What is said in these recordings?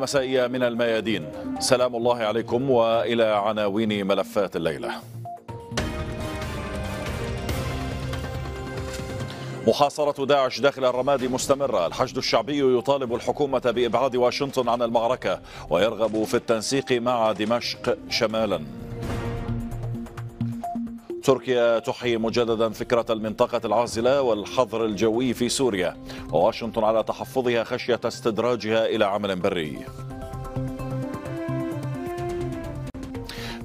المسائية من الميادين. سلام الله عليكم وإلى عناوين ملفات الليلة. محاصرة داعش داخل الرمادي مستمرة. الحشد الشعبي يطالب الحكومة بإبعاد واشنطن عن المعركة ويرغب في التنسيق مع دمشق شمالا. تركيا تحيي مجددا فكرة المنطقة العازلة والحظر الجوي في سوريا. وواشنطن على تحفظها خشية استدراجها إلى عمل بري.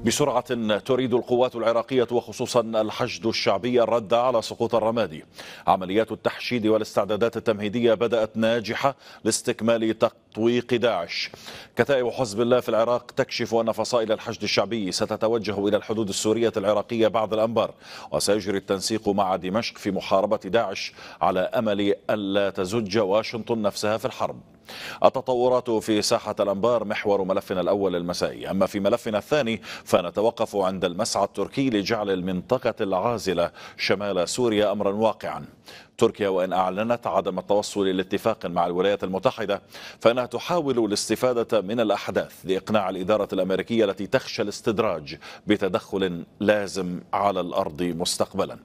بسرعة تريد القوات العراقية وخصوصا الحشد الشعبي الرد على سقوط الرمادي. عمليات التحشيد والاستعدادات التمهيدية بدأت ناجحة لاستكمال تطويق داعش. كتائب حزب الله في العراق تكشف أن فصائل الحشد الشعبي ستتوجه إلى الحدود السورية العراقية بعد الأنبار وسيجري التنسيق مع دمشق في محاربة داعش على أمل ألا تزج واشنطن نفسها في الحرب. التطورات في ساحة الأنبار محور ملفنا الأول المسائي. أما في ملفنا الثاني فنتوقف عند المسعى التركي لجعل المنطقة العازلة شمال سوريا أمرا واقعا. تركيا وإن أعلنت عدم التوصل لاتفاق مع الولايات المتحدة فإنها تحاول الاستفادة من الأحداث لإقناع الإدارة الأمريكية التي تخشى الاستدراج بتدخل لازم على الأرض مستقبلا.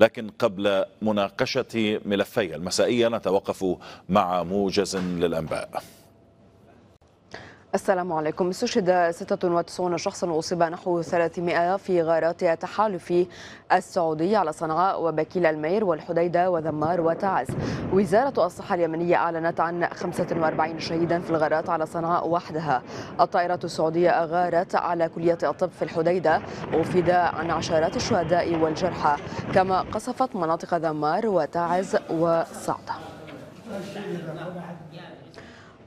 لكن قبل مناقشة ملفي المسائية نتوقف مع موجز للأنباء. السلام عليكم. استشهد 96 شخصا وأصيب نحو 300 في غارات التحالف السعودي على صنعاء وبكيل المير والحديدة وذمار وتعز. وزارة الصحة اليمنية أعلنت عن 45 شهيدا في الغارات على صنعاء وحدها. الطائرات السعودية اغارت على كلية الطب في الحديدة وفد عن عشرات الشهداء والجرحى. كما قصفت مناطق ذمار وتعز وصعده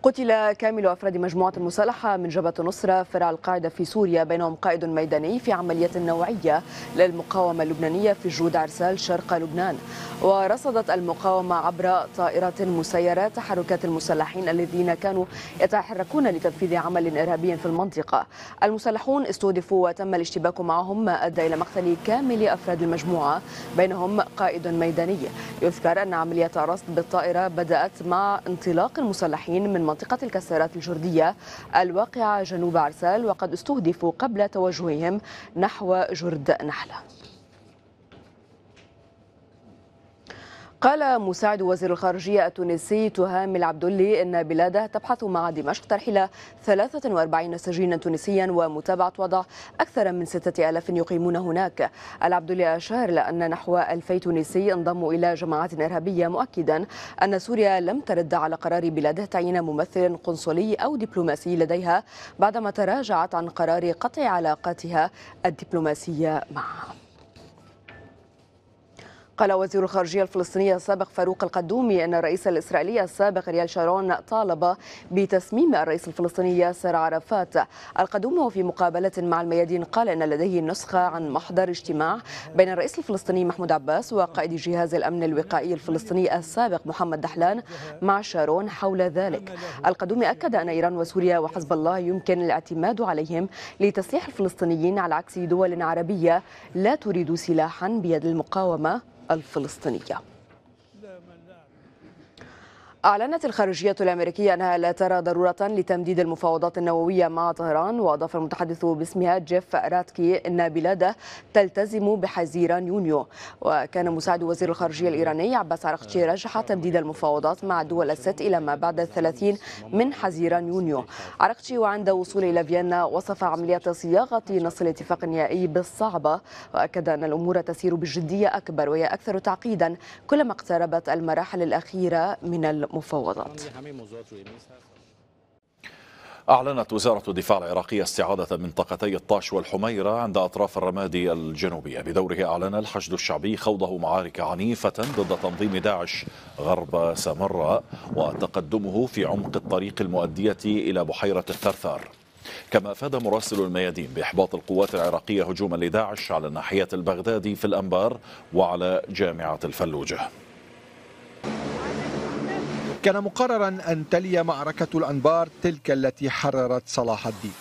قتل كامل أفراد مجموعة مسلحة من جبهة نصرة فرع القاعدة في سوريا بينهم قائد ميداني في عملية نوعية للمقاومة اللبنانية في جود عرسال شرق لبنان. ورصدت المقاومة عبر طائرة مسيرة تحركات المسلحين الذين كانوا يتحركون لتنفيذ عمل إرهابي في المنطقة. المسلحون استهدفوا وتم الاشتباك معهم ما أدى إلى مقتل كامل أفراد المجموعة بينهم قائد ميداني. يذكر أن عملية رصد بالطائرة بدأت مع انطلاق المسلحين من منطقة الكسارات الجردية الواقعة جنوب عرسال وقد استهدفوا قبل توجههم نحو جرد نحلة. قال مساعد وزير الخارجية التونسي تهام العبدلي أن بلاده تبحث مع دمشق ترحيل 43 سجينا تونسيا ومتابعة وضع أكثر من 6000 يقيمون هناك. العبدلي أشار لأن نحو 2000 تونسي انضموا إلى جماعات إرهابية مؤكدا أن سوريا لم ترد على قرار بلاده تعيين ممثل قنصلي أو دبلوماسي لديها بعدما تراجعت عن قرار قطع علاقاتها الدبلوماسية معها قال وزير الخارجية الفلسطينية السابق فاروق القدومي أن الرئيس الإسرائيلي السابق ريال شارون طالب بتسميم الرئيس الفلسطيني ياسر عرفات. القدومي وفي مقابلة مع الميادين قال أن لديه نسخة عن محضر اجتماع بين الرئيس الفلسطيني محمود عباس وقائد جهاز الأمن الوقائي الفلسطيني السابق محمد دحلان مع شارون حول ذلك. القدومي أكد أن إيران وسوريا وحزب الله يمكن الاعتماد عليهم لتسليح الفلسطينيين على عكس دول عربية لا تريد سلاحا بيد المقاومة. الفلسطينية. أعلنت الخارجية الأمريكية أنها لا ترى ضرورة لتمديد المفاوضات النووية مع طهران وأضاف المتحدث باسمها جيف راتكي أن بلاده تلتزم بحزيران يونيو. وكان مساعد وزير الخارجية الإيراني عباس عرقشي رجح تمديد المفاوضات مع دول الست إلى ما بعد الثلاثين من حزيران يونيو. عرقشي وعند وصوله إلى فيينا وصف عملية صياغة نص الاتفاق النهائي بالصعبة وأكد أن الأمور تسير بجدية أكبر وهي أكثر تعقيدا كلما اقتربت المراحل الأخيرة من المفاوضات أعلنت وزارة الدفاع العراقية استعادة منطقتي الطاش والحميرة عند أطراف الرمادي الجنوبية بدوره أعلن الحشد الشعبي خوضه معارك عنيفة ضد تنظيم داعش غرب سامراء وتقدمه في عمق الطريق المؤدية إلى بحيرة الثرثار. كما أفاد مراسل الميادين بإحباط القوات العراقية هجوما لداعش على الناحية البغدادي في الأنبار وعلى جامعة الفلوجة. كان مقررا أن تلي معركة الأنبار تلك التي حررت صلاح الدين.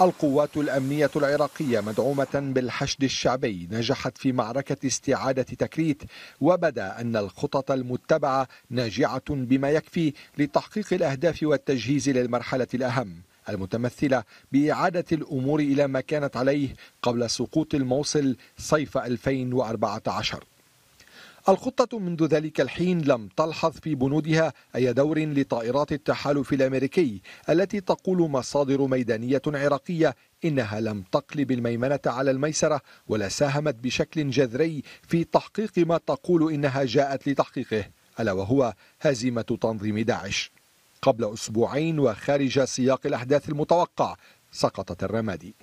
القوات الأمنية العراقية مدعومة بالحشد الشعبي نجحت في معركة استعادة تكريت وبدا أن الخطط المتبعة ناجعة بما يكفي لتحقيق الأهداف والتجهيز للمرحلة الأهم المتمثلة بإعادة الأمور إلى ما كانت عليه قبل سقوط الموصل صيف 2014 الخطة منذ ذلك الحين لم تلحظ في بنودها أي دور لطائرات التحالف الأمريكي التي تقول مصادر ميدانية عراقية إنها لم تقلب الميمنة على الميسرة ولا ساهمت بشكل جذري في تحقيق ما تقول إنها جاءت لتحقيقه ألا وهو هزيمة تنظيم داعش. قبل أسبوعين وخارج سياق الأحداث المتوقع سقطت الرمادي.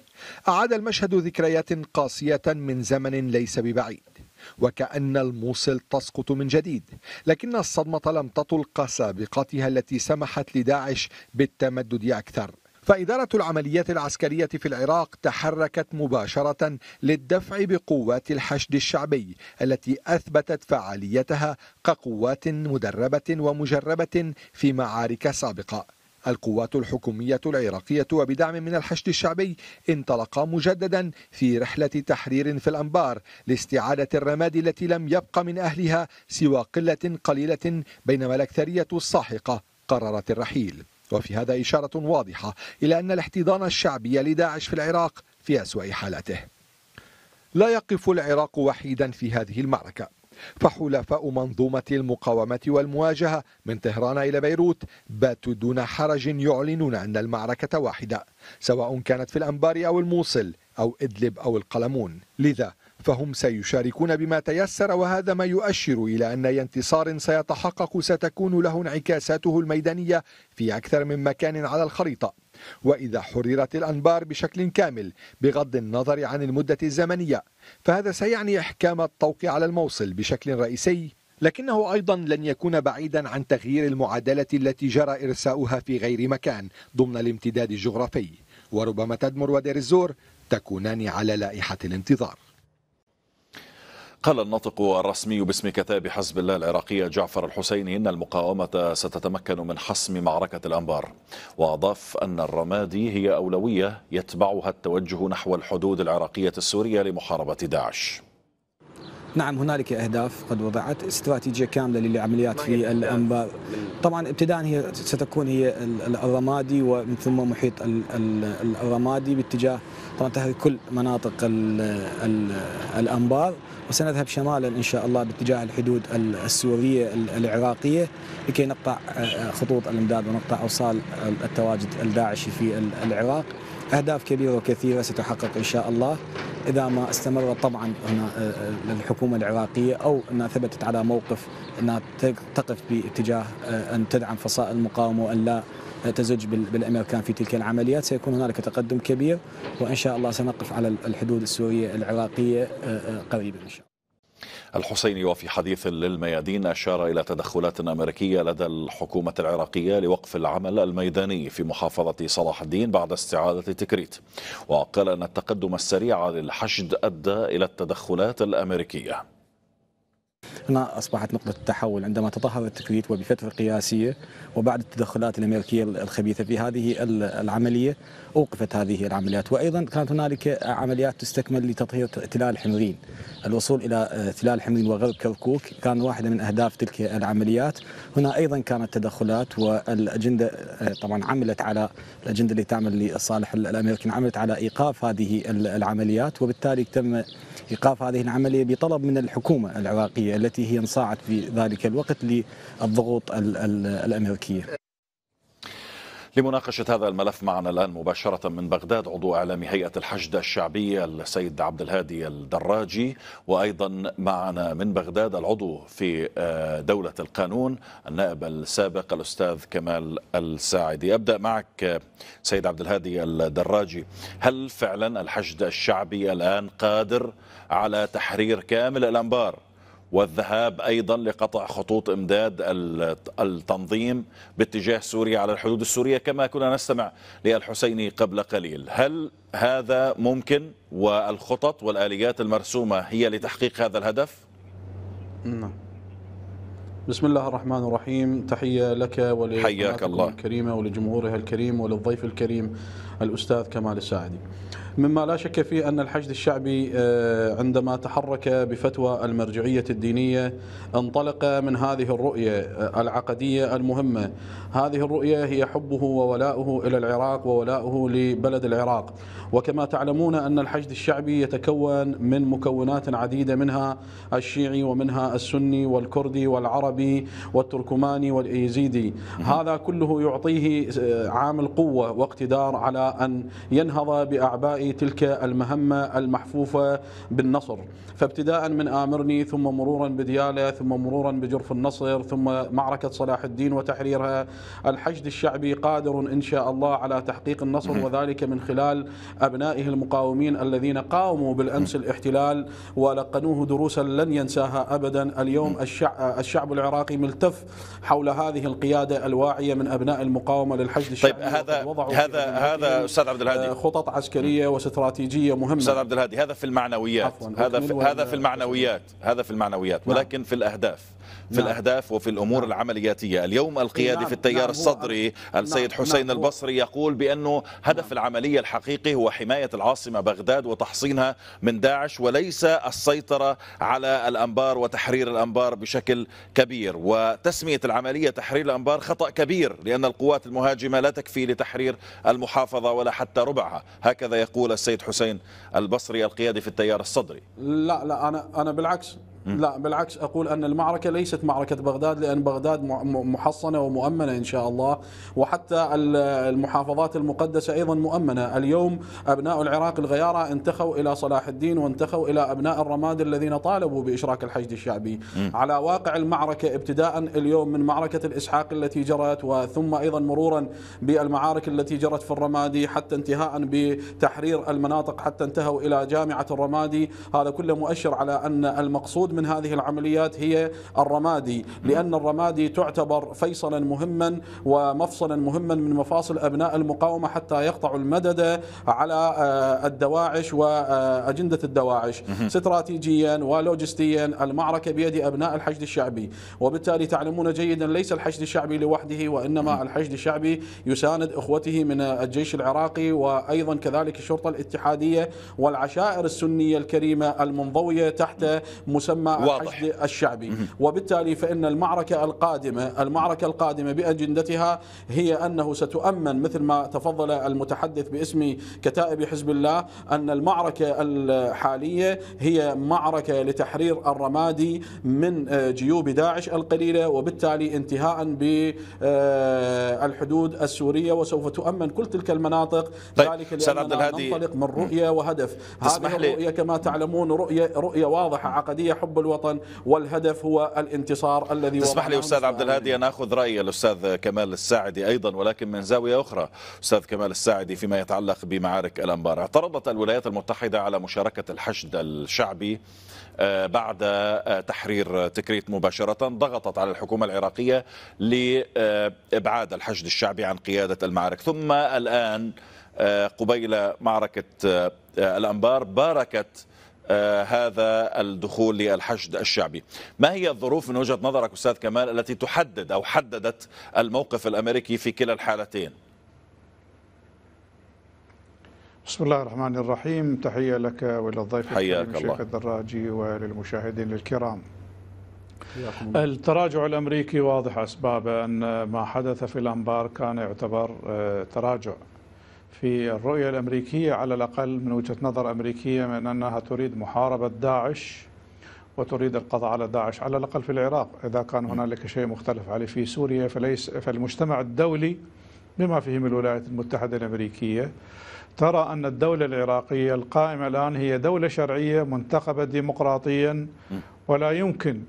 أعاد المشهد ذكريات قاسية من زمن ليس ببعيد. وكأن الموصل تسقط من جديد. لكن الصدمة لم تطل كسابقتها التي سمحت لداعش بالتمدد أكثر. فإدارة العمليات العسكرية في العراق تحركت مباشرة للدفع بقوات الحشد الشعبي التي أثبتت فعاليتها كقوات مدربة ومجربة في معارك سابقة. القوات الحكومية العراقية وبدعم من الحشد الشعبي انطلقا مجددا في رحلة تحرير في الأنبار لاستعادة الرماد التي لم يبق من أهلها سوى قلة قليلة بينما الأكثرية الساحقة قررت الرحيل. وفي هذا إشارة واضحة إلى أن الاحتضان الشعبي لداعش في العراق في أسوأ حالاته. لا يقف العراق وحيدا في هذه المعركة. فحلفاء منظومة المقاومة والمواجهة من طهران إلى بيروت باتوا دون حرج يعلنون أن المعركة واحدة سواء كانت في الأنبار أو الموصل أو إدلب أو القلمون. لذا فهم سيشاركون بما تيسر وهذا ما يؤشر إلى أن أي انتصار سيتحقق ستكون له انعكاساته الميدانية في أكثر من مكان على الخريطة. وإذا حررت الأنبار بشكل كامل بغض النظر عن المدة الزمنية فهذا سيعني إحكام الطوق على الموصل بشكل رئيسي. لكنه أيضا لن يكون بعيدا عن تغيير المعادلة التي جرى إرساؤها في غير مكان ضمن الامتداد الجغرافي. وربما تدمر ودير الزور تكونان على لائحة الانتظار. قال الناطق الرسمي باسم كتاب حزب الله العراقية جعفر الحسيني إن المقاومة ستتمكن من حسم معركة الأنبار. وأضاف أن الرمادي هي أولوية يتبعها التوجه نحو الحدود العراقية السورية لمحاربة داعش. نعم هنالك أهداف قد وضعت. استراتيجية كاملة للعمليات في الانبار طبعا ابتداء هي ستكون هي الرمادي ومن ثم محيط الرمادي باتجاه طبعا تهري كل مناطق الانبار وسنذهب شمالا إن شاء الله باتجاه الحدود السورية العراقية لكي نقطع خطوط الإمداد ونقطع أوصال التواجد الداعشي في العراق. أهداف كبيرة وكثيرة ستحقق إن شاء الله. إذا ما استمرت طبعا هنا الحكومة العراقية أو انها ثبتت على موقف أنها تقف باتجاه أن تدعم فصائل المقاومة وأن لا تزج بالأمريكان في تلك العمليات سيكون هنالك تقدم كبير. وإن شاء الله سنقف على الحدود السورية العراقية قريبا إن شاء الله. الحسيني وفي حديث للميادين أشار إلى تدخلات أمريكية لدى الحكومة العراقية لوقف العمل الميداني في محافظة صلاح الدين بعد استعادة تكريت. وقال أن التقدم السريع للحشد أدى إلى التدخلات الأمريكية. هنا أصبحت نقطة التحول عندما تظاهر التكريت وبفترة قياسية وبعد التدخلات الأمريكية الخبيثة في هذه العملية أوقفت هذه العمليات. وأيضا كانت هنالك عمليات تستكمل لتطهير تلال حمرين. الوصول إلى تلال حمرين وغرب كركوك كان واحدة من أهداف تلك العمليات. هنا أيضا كانت تدخلات والأجندة طبعا عملت على الأجندة اللي تعمل لصالح الأمريكان عملت على إيقاف هذه العمليات. وبالتالي تم إيقاف هذه العملية بطلب من الحكومة العراقية التي هي انصاعت في ذلك الوقت للضغوط الأمريكية. لمناقشة هذا الملف معنا الآن مباشرة من بغداد عضو إعلام هيئة الحشد الشعبي السيد عبد الهادي الدراجي وأيضا معنا من بغداد العضو في دولة القانون النائب السابق الأستاذ كمال الساعدي. أبدأ معك سيد عبد الهادي الدراجي. هل فعلا الحشد الشعبي الآن قادر على تحرير كامل الأنبار؟ والذهاب أيضا لقطع خطوط إمداد التنظيم باتجاه سوريا على الحدود السورية كما كنا نستمع للحسيني قبل قليل، هل هذا ممكن والخطط والآليات المرسومة هي لتحقيق هذا الهدف؟ نعم. بسم الله الرحمن الرحيم تحية لك حياك الله الكريمة ولجمهورها الكريم وللضيف الكريم الأستاذ كمال الساعدي مما لا شك فيه أن الحشد الشعبي آه، عندما تحرك بفتوى المرجعية الدينية انطلق من هذه الرؤية آه، العقدية المهمة. هذه الرؤية هي حبه وولاؤه إلى العراق وولاؤه لبلد العراق. وكما تعلمون أن الحشد الشعبي يتكون من مكونات عديدة منها الشيعي ومنها السني والكردي والعربي والتركماني والإيزيدي. هذا كله يعطيه آه، عامل قوة واقتدار على أن ينهض تلك المهمة المحفوفة بالنصر. فابتداء من آمرني ثم مرورا بديالة ثم مرورا بجرف النصر ثم معركة صلاح الدين وتحريرها. الحشد الشعبي قادر إن شاء الله على تحقيق النصر وذلك من خلال أبنائه المقاومين الذين قاوموا بالأمس الاحتلال ولقنوه دروسا لن ينساها أبدا. اليوم الشعب, الشعب العراقي ملتف حول هذه القيادة الواعية من أبناء المقاومة للحشد الشعبي. طيب هذا هذا هذا أستاذ عبد الهادي. خطط عسكرية واستراتيجية مهمة. أستاذ عبد الهادي هذا في المعنويات. هذا في هذا في المعنويات هذا في المعنويات نعم. ولكن في الأهداف. في نعم. الأهداف وفي الأمور نعم. العملياتية. اليوم القيادي نعم، في التيار نعم، الصدري السيد نعم، حسين نعم، البصري يقول بأنه هدف العملية الحقيقي هو حماية العاصمة بغداد وتحصينها من داعش وليس السيطرة على الأنبار وتحرير الأنبار بشكل كبير. وتسمية العملية تحرير الأنبار خطأ كبير لأن القوات المهاجمة لا تكفي لتحرير المحافظة ولا حتى ربعها. هكذا يقول السيد حسين البصري القيادي في التيار الصدري. لا لا أنا أنا بالعكس. لا بالعكس أقول أن المعركة ليست معركة بغداد لأن بغداد م- م- محصنة ومؤمنة إن شاء الله. وحتى ال- المحافظات المقدسة أيضا مؤمنة. اليوم أبناء العراق الغيارة انتخوا إلى صلاح الدين وانتخوا إلى أبناء الرماد الذين طالبوا بإشراك الحشد الشعبي. على واقع المعركة ابتداء اليوم من معركة الإسحاق التي جرت وثم أيضا مرورا بالمعارك التي جرت في الرمادي حتى انتهاء بتحرير المناطق حتى انتهوا إلى جامعة الرمادي. هذا كله مؤشر على أن المقصود من هذه العمليات هي الرمادي لأن الرمادي تعتبر فيصلا مهما ومفصلا مهما من مفاصل أبناء المقاومة حتى يقطعوا المدد على آه، الدواعش واجنده الدواعش. استراتيجيا ولوجستيا المعركة بيد أبناء الحشد الشعبي. وبالتالي تعلمون جيدا ليس الحشد الشعبي لوحده وإنما الحشد الشعبي يساند إخوته من الجيش العراقي وأيضا كذلك الشرطة الاتحادية والعشائر السنية الكريمة المنضوية تحت مسمى واضح. الحشد الشعبي. وبالتالي فإن المعركة القادمة المعركة القادمة بأجندتها هي أنه ستؤمن مثل ما تفضل المتحدث باسم كتائب حزب الله أن المعركة الحالية هي معركة لتحرير الرمادي من آه، جيوب داعش القليلة وبالتالي انتهاء بالحدود السورية وسوف تؤمن كل تلك المناطق. طيب، ذلك لأننا. ننطلق من رؤية وهدف. هذه الرؤية كما تعلمون رؤية رؤية واضحة عقدية حب الوطن والهدف هو الانتصار الذي تسمح لي أستاذ عبد الهادي. أن آخذ رأي الأستاذ كمال الساعدي أيضا ولكن من زاوية أخرى أستاذ كمال الساعدي فيما يتعلق بمعارك الأنبار اعترضت الولايات المتحدة على مشاركة الحشد الشعبي آه، بعد آه، تحرير تكريت مباشرة ضغطت على الحكومة العراقية لإبعاد الحشد الشعبي عن قيادة المعارك ثم الآن آه، قبيل معركة الأنبار باركت هذا الدخول للحشد الشعبي. ما هي الظروف من وجهة نظرك أستاذ كمال التي تحدد أو حددت الموقف الأمريكي في كلا الحالتين؟ بسم الله الرحمن الرحيم. تحية لك وللضيف حياك الله. الشيخ الدراجي وللمشاهدين الكرام. التراجع الأمريكي واضح أسبابه أن ما حدث في الأنبار كان يعتبر آه، تراجع. في الرؤية الأمريكية على الأقل من وجهة نظر أمريكية من أنها تريد محاربة داعش وتريد القضاء على داعش على الأقل في العراق. إذا كان هنالك شيء مختلف عليه في سوريا فليس فالمجتمع الدولي بما فيهم الولايات المتحدة الأمريكية ترى أن الدولة العراقية القائمة الآن هي دولة شرعية منتخبة ديمقراطيا ولا يمكن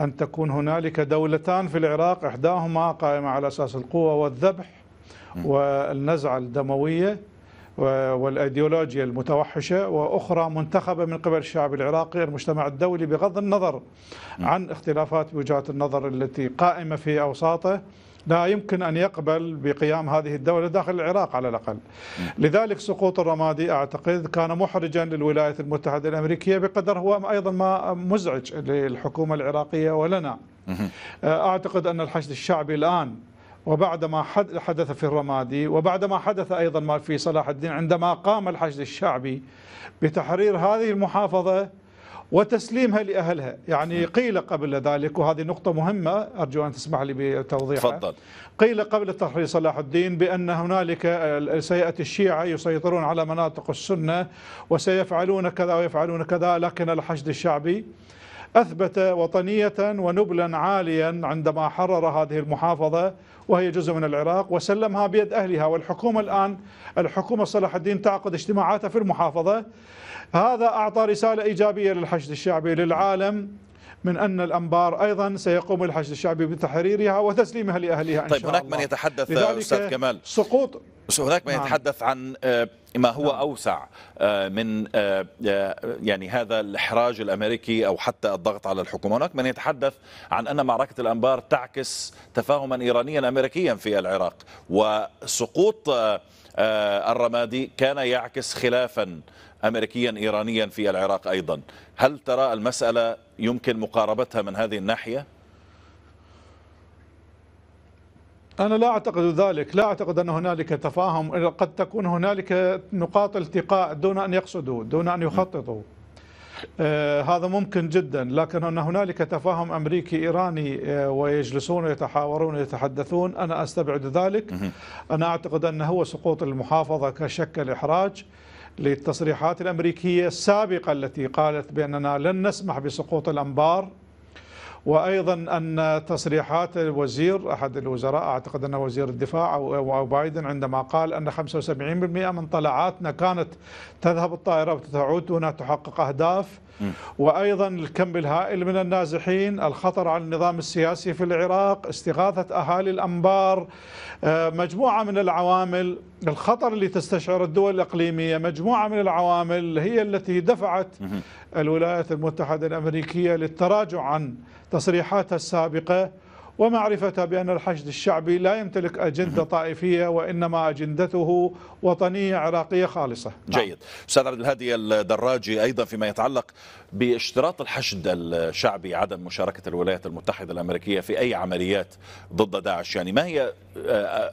أن تكون هنالك دولتان في العراق إحداهما قائمة على أساس القوة والذبح والنزعة الدموية والأيديولوجيا المتوحشة وأخرى منتخبة من قبل الشعب العراقي المجتمع الدولي بغض النظر عن اختلافات وجهات النظر التي قائمة في أوساطه لا يمكن أن يقبل بقيام هذه الدولة داخل العراق على الأقل. لذلك سقوط الرمادي أعتقد كان محرجا للولايات المتحدة الأمريكية بقدر هو أيضا ما مزعج للحكومة العراقية ولنا. أعتقد أن الحشد الشعبي الآن وبعد ما حد- حدث في الرمادي وبعد ما حدث أيضا ما في صلاح الدين عندما قام الحشد الشعبي بتحرير هذه المحافظة وتسليمها لأهلها. يعني قيل قبل ذلك وهذه نقطة مهمة أرجو أن تسمح لي بتوضيحها. تفضل. قيل قبل تحرير صلاح الدين بأن هنالك سيأتي الشيعة يسيطرون على مناطق السنة وسيفعلون كذا ويفعلون كذا لكن الحشد الشعبي أثبت وطنية ونبلا عاليا عندما حرر هذه المحافظة وهي جزء من العراق وسلمها بيد أهلها. والحكومة الآن الحكومة صلاح الدين تعقد اجتماعاتها في المحافظة. هذا أعطى رسالة إيجابية للحشد الشعبي للعالم. من أن الأنبار أيضا سيقوم الحشد الشعبي بتحريرها وتسليمها لأهلها إن طيب شاء هناك الله. من يتحدث أستاذ كمال. سقوط هناك من نعم. يتحدث عن آه، ما هو أوسع آه، من آه، يعني هذا الإحراج الأمريكي أو حتى الضغط على الحكومة. هناك من يتحدث عن أن معركة الأنبار تعكس تفاهما إيرانيا أمريكيا في العراق. وسقوط الرمادي كان يعكس خلافا أمريكيا إيرانيا في العراق أيضا. هل ترى المسألة يمكن مقاربتها من هذه الناحية؟ أنا لا أعتقد ذلك لا أعتقد أن هنالك تفاهم قد تكون هنالك نقاط التقاء دون أن يقصدوا دون أن يخططوا. آه هذا ممكن جدا لكن أن هنالك تفاهم أمريكي إيراني آه ويجلسون ويتحاورون ويتحدثون أنا أستبعد ذلك. أنا أعتقد أنه هو سقوط المحافظة كشكل إحراج للتصريحات الأمريكية السابقة التي قالت بأننا لن نسمح بسقوط الأنبار وأيضا أن تصريحات الوزير أحد الوزراء أعتقد انه وزير الدفاع أو بايدن عندما قال أن 75% من طلعاتنا كانت تذهب الطائرة وتعود دون أن تحقق أهداف. وأيضا الكم الهائل من النازحين الخطر على النظام السياسي في العراق استغاثة أهالي الأنبار آه، مجموعة من العوامل الخطر اللي تستشعر الدول الإقليمية مجموعة من العوامل هي التي دفعت الولايات المتحدة الأمريكية للتراجع عن تصريحاتها السابقة. ومعرفتها بأن الحشد الشعبي لا يمتلك أجندة طائفية وإنما أجندته وطنية عراقية خالصة. جيد. أستاذ عبد الهادي الدراجي أيضا فيما يتعلق باشتراط الحشد الشعبي عدم مشاركة الولايات المتحدة الأمريكية في أي عمليات ضد داعش. يعني ما هي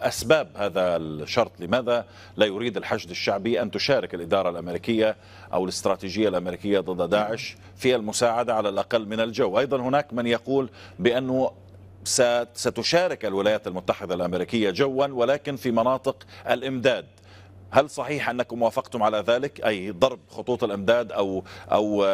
أسباب هذا الشرط؟ لماذا لا يريد الحشد الشعبي أن تشارك الإدارة الأمريكية أو الاستراتيجية الأمريكية ضد داعش في المساعدة على الأقل من الجو؟ أيضا هناك من يقول بأنه ستشارك الولايات المتحدة الأمريكية جوا ولكن في مناطق الإمداد. هل صحيح أنكم وافقتم على ذلك؟ أي ضرب خطوط الإمداد أو أو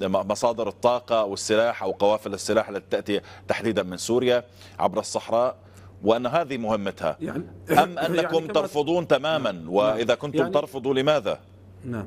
مصادر الطاقة أو السلاح أو قوافل السلاح التي تأتي تحديدا من سوريا عبر الصحراء؟ وأن هذه مهمتها. يعني أم أنكم يعني كما- ترفضون تماما؟ وإذا كنتم يعني- ترفضوا لماذا؟ نعم.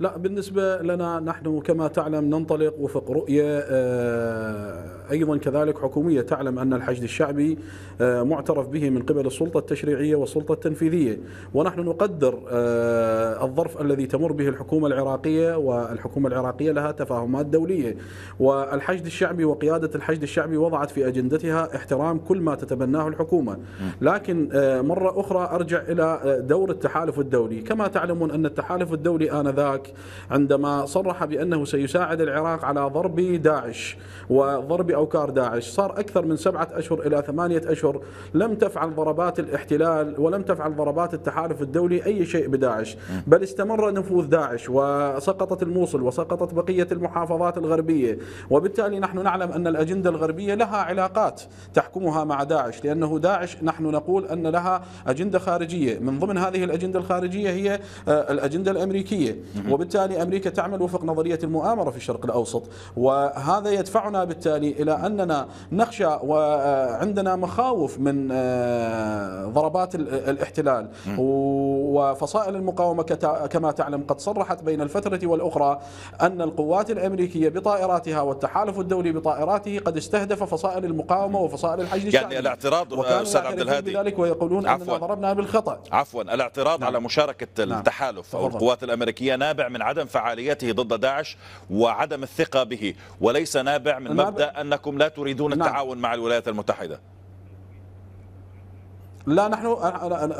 لا بالنسبة لنا نحن كما تعلم ننطلق وفق رؤية آه، أيضا كذلك حكومية تعلم أن الحشد الشعبي آه، معترف به من قبل السلطة التشريعية والسلطة التنفيذية. ونحن نقدر آه، الظرف الذي تمر به الحكومة العراقية والحكومة العراقية لها تفاهمات دولية. والحشد الشعبي وقيادة الحشد الشعبي وضعت في أجندتها احترام كل ما تتبناه الحكومة. لكن مرة أخرى أرجع إلى دور التحالف الدولي. كما تعلمون أن التحالف الدولي آنذاك عندما صرح بأنه سيساعد العراق على ضرب داعش وضرب أوكار داعش صار أكثر من سبعة أشهر إلى ثمانية أشهر لم تفعل ضربات الاحتلال ولم تفعل ضربات التحالف الدولي أي شيء بداعش. بل استمر نفوذ داعش وسقطت الموصل وسقطت بقية المحافظات الغربية. وبالتالي نحن نعلم أن الأجندة الغربية لها علاقات تحكمها مع داعش لأنه داعش نحن نقول أن لها أجندة خارجية. من ضمن هذه الأجندة الخارجية هي آه، الأجندة الأمريكية. وبالتالي أمريكا تعمل وفق نظرية المؤامرة في الشرق الأوسط. وهذا يدفعنا بالتالي إلى أننا نخشى وعندنا مخاوف من آه، ضربات ال- الاحتلال. وفصائل المقاومة كما تعلم قد صرحت بين الفترة والأخرى أن القوات الأمريكية بطائراتها والتحالف الدولي بطائراته قد استهدف فصائل المقاومة وفصائل الحشد الشعبي. يعني الاعتراض أستاذ عبد يعترفون الهادي. بذلك ويقولون عفواً. أننا ضربنا بالخطأ. عفوا. الاعتراض على مشاركة نعم. التحالف أو تفضل. القوات الأمريكية نابع من عدم فعاليته ضد داعش وعدم الثقة به وليس نابع من مبدأ أنكم لا تريدون نعم. التعاون مع الولايات المتحدة لا نحن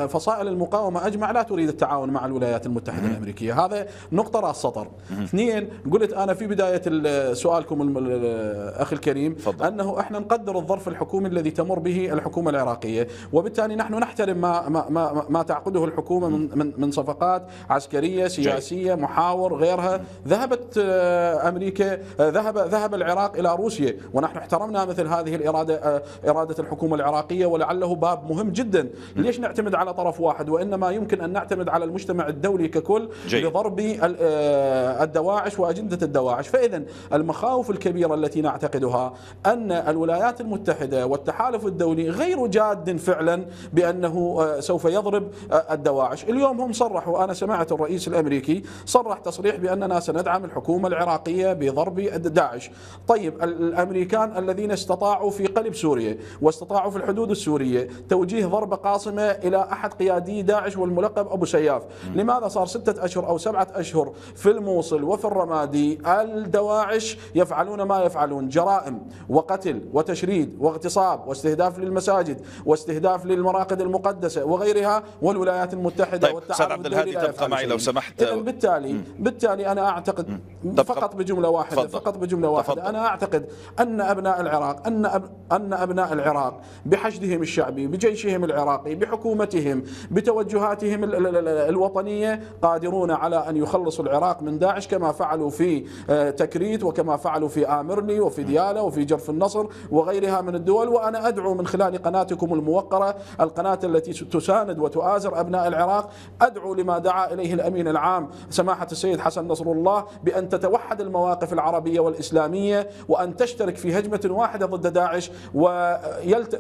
فصائل المقاومة أجمع لا تريد التعاون مع الولايات المتحدة الأمريكية. هذا نقطة رأس سطر. اثنين قلت أنا في بداية ال- سؤالكم الأخ الكريم تفضل. أنه إحنا نقدر الظرف الحكومي الذي تمر به الحكومة العراقية. وبالتالي نحن نحترم ما, ما, ما, ما تعقده الحكومة من, من, من صفقات عسكرية سياسية محاور غيرها. ذهبت آه، أمريكا آه، ذهب ذهب العراق إلى روسيا. ونحن احترمنا مثل هذه الإرادة آه، إرادة الحكومة العراقية ولعله باب مهم جدا. ليش نعتمد على طرف واحد؟ وإنما يمكن أن نعتمد على المجتمع الدولي ككل جيد. لضرب آه، الدواعش وأجندة الدواعش. فإذا المخاوف الكبيرة التي نعتقدها أن الولايات المتحدة والتحالف الدولي غير جاد فعلا بأنه آه، سوف يضرب آه، الدواعش. اليوم هم صرحوا أنا سمعت الرئيس الأمريكي صرح تصريح بأننا سندعم الحكومة العراقية بضرب داعش. طيب ال- الأمريكان الذين استطاعوا في قلب سوريا واستطاعوا في الحدود السورية توجيه ضربة قاصمة إلى أحد قيادي داعش والملقب أبو سياف لماذا صار ستة أشهر أو سبعة أشهر في الموصل وفي الرمادي الدواعش يفعلون ما يفعلون جرائم وقتل وتشريد واغتصاب واستهداف للمساجد واستهداف للمراقد المقدسة وغيرها والولايات المتحدة طيب، والتعاون عبد الهادي تبقى معي لو. سمحت. إذن بالتالي بالتالي أنا أعتقد فقط بجملة واحدة تفضل. فقط بجملة واحدة تفضل. أنا أعتقد أن أبناء العراق أن أب أن أبناء العراق بحشدهم الشعبي بجيشهم العراقي بحكومتهم بتوجهاتهم ال- ال- ال- الوطنية قادرون على أن يخلصوا العراق من داعش كما فعلوا في آه، تكريت وكما فعلوا في آمرني وفي ديالى وفي جرف النصر وغيرها من الدول. وأنا أدعو من خلال قناتكم الموقرة القناة التي تساند وتؤازر أبناء العراق أدعو لما دعا إليه الأمين العام سماحة السيد حسن نصر الله بأن تتوحد المواقف العربية والإسلامية وأن تشترك في هجمة واحدة ضد داعش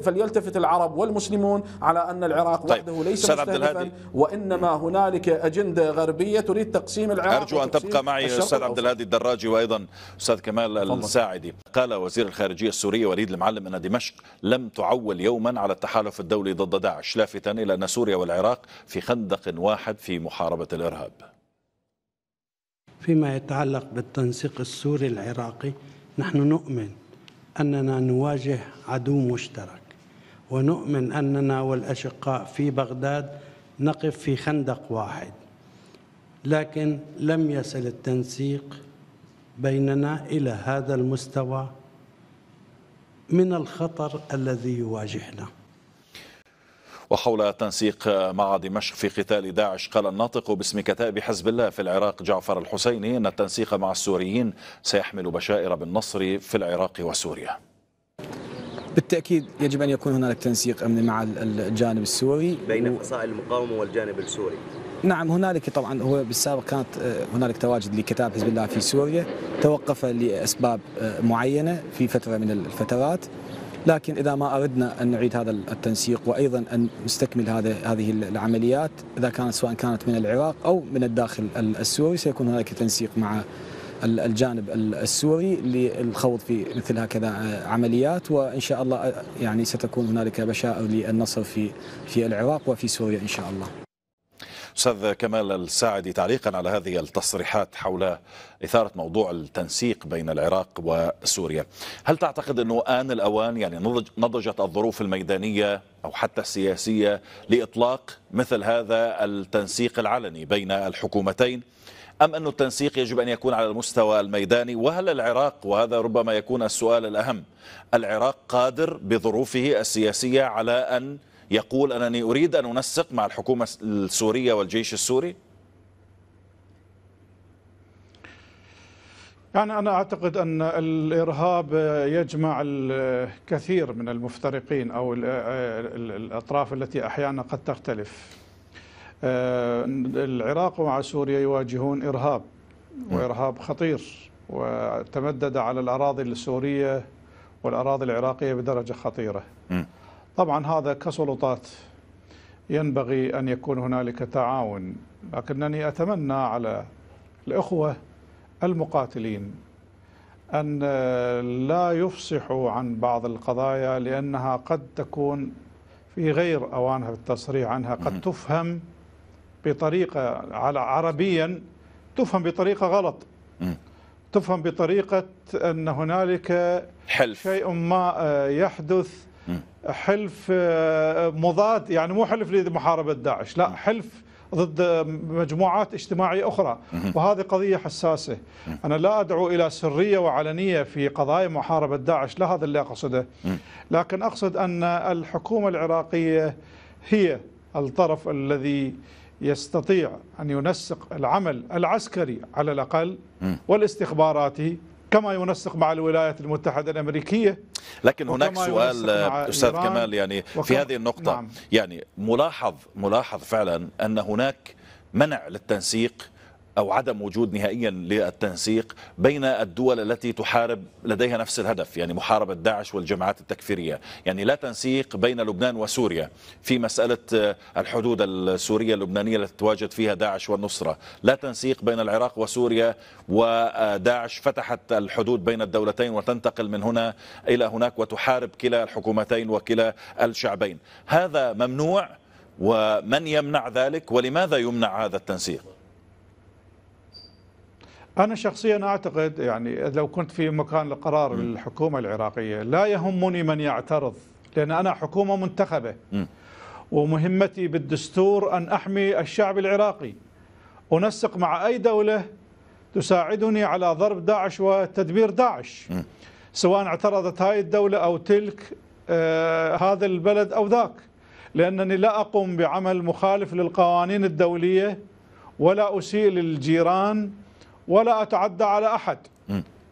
فليلتفت العرب والمسلمون على أن العراق طيب. وحده ليس مستهدفا. وإنما هنالك أجندة غربية تريد تقسيم العراق أرجو أن تبقى معي أستاذ عبد. الهادي الدراجي وأيضا أستاذ كمال الساعدي قال وزير الخارجية السوري وليد المعلم أن دمشق لم تعول يوما على التحالف الدولي ضد داعش لافتا إلى أن سوريا والعراق في خندق واحد في محاربة الإرهاب فيما يتعلق بالتنسيق السوري العراقي نحن نؤمن أننا نواجه عدو مشترك ونؤمن أننا والأشقاء في بغداد نقف في خندق واحد. لكن لم يصل التنسيق بيننا إلى هذا المستوى من الخطر الذي يواجهنا. وحول التنسيق مع دمشق في قتال داعش قال الناطق باسم كتائب حزب الله في العراق جعفر الحسيني أن التنسيق مع السوريين سيحمل بشائر بالنصر في العراق وسوريا. بالتأكيد يجب أن يكون هنالك تنسيق أمني مع الجانب السوري. بين فصائل المقاومة والجانب السوري. نعم هنالك طبعا هو بالسابق كانت آه، هنالك تواجد لكتاب حزب الله في سوريا توقف لأسباب آه، معينة في فترة من الفترات. لكن إذا ما أردنا أن نعيد هذا التنسيق وأيضا أن نستكمل هذا هذه العمليات إذا كانت سواء كانت من العراق أو من الداخل السوري سيكون هنالك تنسيق مع الجانب ال- السوري للخوض في مثل هكذا عمليات وإن شاء الله يعني ستكون هنالك بشائر للنصر في في العراق وفي سوريا إن شاء الله. أستاذ كمال الساعدي تعليقا على هذه التصريحات حول إثارة موضوع التنسيق بين العراق وسوريا هل تعتقد أنه آن الأوان يعني نضج نضجت الظروف الميدانية أو حتى السياسية لإطلاق مثل هذا التنسيق العلني بين الحكومتين أم أن التنسيق يجب أن يكون على المستوى الميداني؟ وهل العراق وهذا ربما يكون السؤال الأهم العراق قادر بظروفه السياسية على أن يقول أنني أريد أن أنسق مع الحكومة السورية والجيش السوري؟ يعني أنا أعتقد أن الإرهاب يجمع الكثير من المفترقين أو ال- ال- الأطراف التي أحيانا قد تختلف. العراق مع سوريا يواجهون إرهاب وإرهاب خطير وتمدد على الأراضي السورية والأراضي العراقية بدرجة خطيرة. طبعا هذا كسلطات ينبغي أن يكون هنالك تعاون لكنني أتمنى على الإخوة المقاتلين أن لا يفصحوا عن بعض القضايا لأنها قد تكون في غير أوانها بالتصريح عنها قد تفهم بطريقة على عربيا تفهم بطريقة غلط. تفهم بطريقة أن هنالك حلف. شيء ما آه، يحدث. حلف آه، مضاد يعني مو حلف لمحاربة داعش لا حلف ضد مجموعات اجتماعية أخرى. وهذه قضية حساسة. أنا لا أدعو إلى سرية وعلنية في قضايا محاربة داعش لا هذا اللي أقصده. لكن أقصد أن الحكومة العراقية هي الطرف الذي يستطيع أن ينسق العمل العسكري على الأقل والاستخباراتي كما ينسق مع الولايات المتحدة الأمريكية لكن هناك سؤال أستاذ إيران كمال يعني في هذه النقطة نعم. يعني ملاحظ ملاحظ فعلا أن هناك منع للتنسيق أو عدم وجود نهائيا للتنسيق بين الدول التي تحارب لديها نفس الهدف يعني محاربة داعش والجماعات التكفيرية، يعني لا تنسيق بين لبنان وسوريا في مسألة آه، الحدود السورية اللبنانية التي تواجد فيها داعش والنصرة، لا تنسيق بين العراق وسوريا وداعش. فتحت الحدود بين الدولتين وتنتقل من هنا إلى هناك وتحارب كلا الحكومتين وكلا الشعبين، هذا ممنوع ومن يمنع ذلك؟ ولماذا يمنع هذا التنسيق؟ أنا شخصيا أعتقد يعني لو كنت في مكان القرار الحكومة العراقية لا يهمني من يعترض لأن أنا حكومة منتخبة. ومهمتي بالدستور أن أحمي الشعب العراقي. أنسق مع أي دولة تساعدني على ضرب داعش وتدمير داعش. سواء اعترضت هاي الدولة أو تلك آه هذا البلد أو ذاك. لأنني لا أقوم بعمل مخالف للقوانين الدولية ولا أسيء للجيران ولا أتعدى على أحد.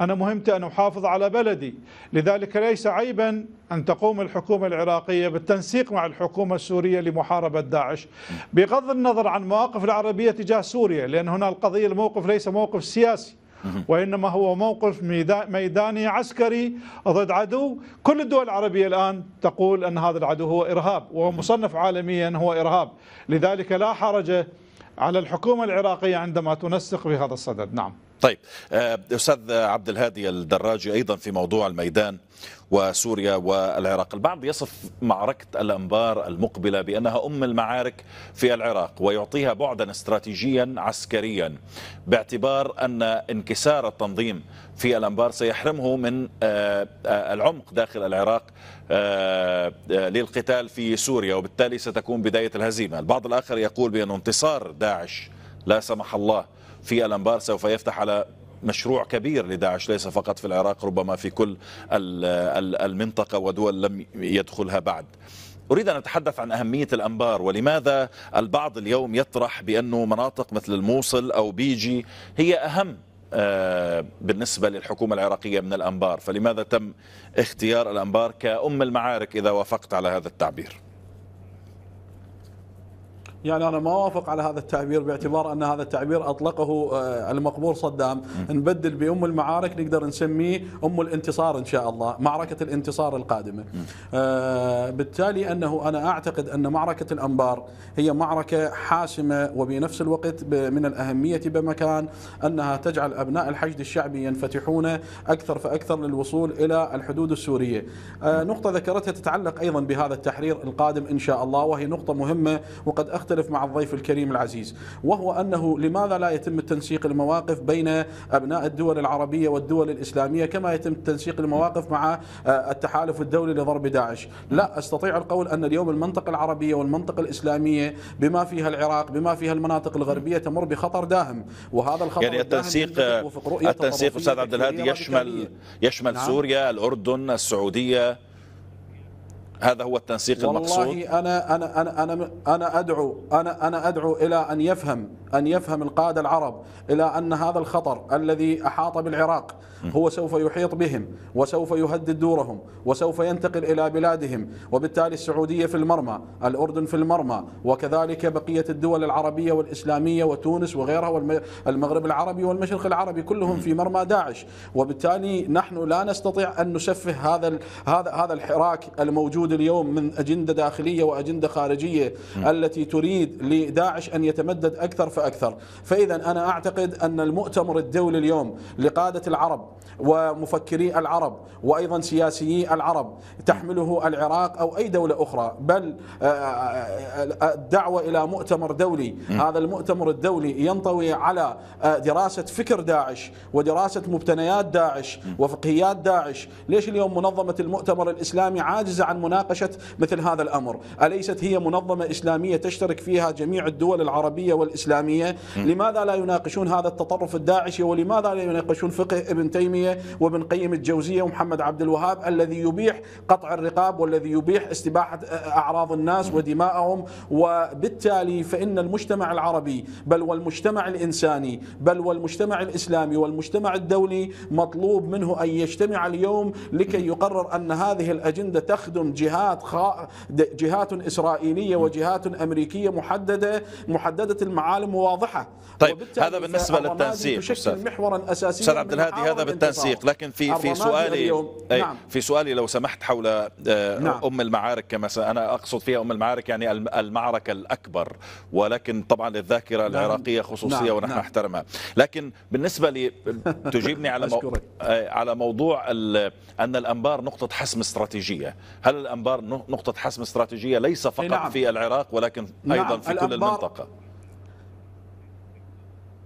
أنا مهمتي أن أحافظ على بلدي. لذلك ليس عيبا أن تقوم الحكومة العراقية بالتنسيق مع الحكومة السورية لمحاربة داعش. بغض النظر عن مواقف العربية تجاه سوريا لأن هنا القضية الموقف ليس موقف سياسي وإنما هو موقف ميدا- ميداني عسكري ضد عدو. كل الدول العربية الآن تقول أن هذا العدو هو إرهاب وهو مصنف عالميا هو إرهاب. لذلك لا حرج على الحكومة العراقية عندما تنسق بهذا الصدد. نعم. طيب آه، أستاذ عبد الهادي الدراجي أيضا في موضوع الميدان وسوريا والعراق، البعض يصف معركة الأنبار المقبلة بأنها أم المعارك في العراق ويعطيها بعدا استراتيجيا عسكريا باعتبار أن انكسار التنظيم في الأنبار سيحرمه من آه، آه، العمق داخل العراق للقتال في سوريا وبالتالي ستكون بداية الهزيمة، البعض الآخر يقول بأن انتصار داعش لا سمح الله في الأنبار سوف يفتح على مشروع كبير لداعش ليس فقط في العراق ربما في كل ال- ال- المنطقة ودول لم يدخلها بعد. أريد أن أتحدث عن أهمية الأنبار ولماذا البعض اليوم يطرح بأنه مناطق مثل الموصل أو بيجي هي أهم آه، بالنسبة للحكومة العراقية من الأنبار. فلماذا تم اختيار الأنبار كأم المعارك إذا وافقت على هذا التعبير؟ يعني أنا ما أوافق على هذا التعبير باعتبار أن هذا التعبير أطلقه آه، المقبور صدام. نبدل بأم المعارك نقدر نسميه أم الانتصار إن شاء الله معركة الانتصار القادمة. آه، بالتالي أنه أنا أعتقد أن معركة الأنبار هي معركة حاسمة وبنفس الوقت من الأهمية بمكان أنها تجعل أبناء الحشد الشعبي ينفتحون أكثر فأكثر للوصول إلى الحدود السورية. آه، نقطة ذكرتها تتعلق أيضا بهذا التحرير القادم إن شاء الله وهي نقطة مهمة وقد اختلف مع الضيف الكريم العزيز وهو أنه لماذا لا يتم التنسيق المواقف بين أبناء الدول العربية والدول الإسلامية كما يتم تنسيق المواقف مع آه، التحالف الدولي لضرب داعش لا أستطيع القول أن اليوم المنطقة العربية والمنطقة الإسلامية بما فيها العراق بما فيها المناطق الغربية تمر بخطر داهم وهذا الخطر يعني التنسيق التنسيق أستاذ عبد الهادي يشمل. يشمل نعم. سوريا الأردن السعودية هذا هو التنسيق المقصود. والله أنا أنا أنا أنا أنا ادعو أنا أنا أدعو إلى أن يفهم أن يفهم القادة العرب إلى أن هذا الخطر الذي أحاط بالعراق هو سوف يحيط بهم وسوف يهدد دورهم وسوف ينتقل إلى بلادهم. وبالتالي السعودية في المرمى، الأردن في المرمى وكذلك بقية الدول العربية والإسلامية وتونس وغيرها والمغرب العربي والمشرق العربي كلهم في مرمى داعش. وبالتالي نحن لا نستطيع أن نسفه هذا هذا هذا الحراك الموجود اليوم من أجندة داخلية وأجندة خارجية التي تريد لداعش أن يتمدد أكثر فأكثر، فاذا أنا أعتقد أن المؤتمر الدولي اليوم لقادة العرب ومفكري العرب وأيضا سياسيي العرب تحمله العراق أو أي دولة أخرى. بل آه، آه، الدعوة إلى مؤتمر دولي. هذا المؤتمر الدولي ينطوي على آه، دراسة فكر داعش ودراسة مبتنيات داعش وفقهيات داعش. ليش اليوم منظمة المؤتمر الإسلامي عاجزة عن مناقشة مثل هذا الأمر؟ أليست هي منظمة إسلامية تشترك فيها جميع الدول العربية والإسلامية؟ لماذا لا يناقشون هذا التطرف الداعشي ولماذا لا يناقشون فقه ابن تيمية وابن قيم الجوزية ومحمد عبد الوهاب الذي يبيح قطع الرقاب والذي يبيح استباحة أعراض الناس ودماءهم وبالتالي فإن المجتمع العربي بل والمجتمع الإنساني بل والمجتمع الإسلامي والمجتمع الدولي مطلوب منه أن يجتمع اليوم لكي يقرر أن هذه الأجندة تخدم جهات خا... جهات إسرائيلية وجهات أمريكية محددة محددة المعالم وواضحه طيب هذا بالنسبة فالرمادي للتنسيق أستاذ. محورا أساسيا أستاذ عبد الهادي هذا بالتنسيق. لكن في في سؤالي أي نعم في سؤالي لو سمحت حول آه، نعم. أم المعارك كما أنا أقصد فيها أم المعارك يعني الم- المعركة الأكبر ولكن طبعا للذاكرة العراقية خصوصية نعم. ونحن نعم. نحترمها لكن بالنسبة لي تجيبني على مو... آه، على موضوع ال... أن الأنبار نقطة حسم استراتيجية هل الأنبار ن- نقطة حسم استراتيجية ليس فقط نعم. في العراق ولكن نعم. أيضا في كل المنطقة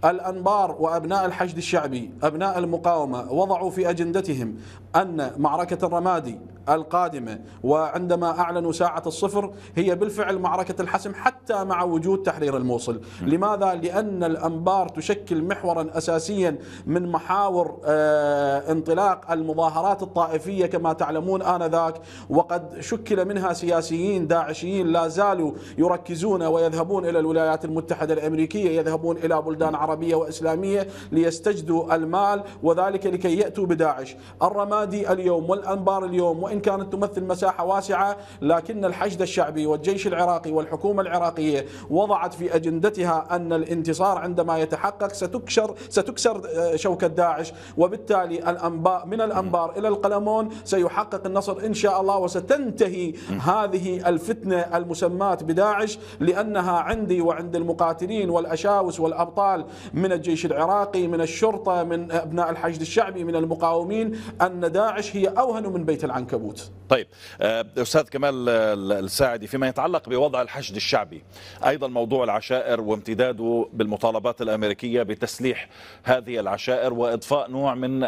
الأنبار وأبناء الحشد الشعبي أبناء المقاومة وضعوا في أجندتهم أن معركة الرمادي القادمة وعندما أعلنوا ساعة الصفر هي بالفعل معركة الحسم حتى مع وجود تحرير الموصل لماذا؟ لأن الأنبار تشكل محورا أساسيا من محاور آه، انطلاق المظاهرات الطائفية كما تعلمون آنذاك وقد شكل منها سياسيين داعشيين لا زالوا يركزون ويذهبون إلى الولايات المتحدة الأمريكية يذهبون إلى بلدان عربية وإسلامية ليستجدوا المال وذلك لكي يأتوا بداعش. الرمادي اليوم والأنبار اليوم وإن كانت تمثل مساحة واسعة لكن الحشد الشعبي والجيش العراقي والحكومة العراقية وضعت في أجندتها أن الانتصار عندما يتحقق ستكسر ستكسر آه، شوكة داعش. وبالتالي الأنباء من الأنبار إلى القلمون سيحقق النصر إن شاء الله وستنتهي هذه الفتنة المسماة بداعش لأنها عندي وعند المقاتلين والأشاوس والأبطال من الجيش العراقي من الشرطة من أبناء الحشد الشعبي من المقاومين أن داعش هي أوهن من بيت العنكبوت. طيب آه، أستاذ كمال آه، الساعدي فيما يتعلق بوضع الحشد الشعبي أيضا موضوع العشائر وامتداده بالمطالبات الأمريكية بتسليح هذه العشائر وإضفاء نوع من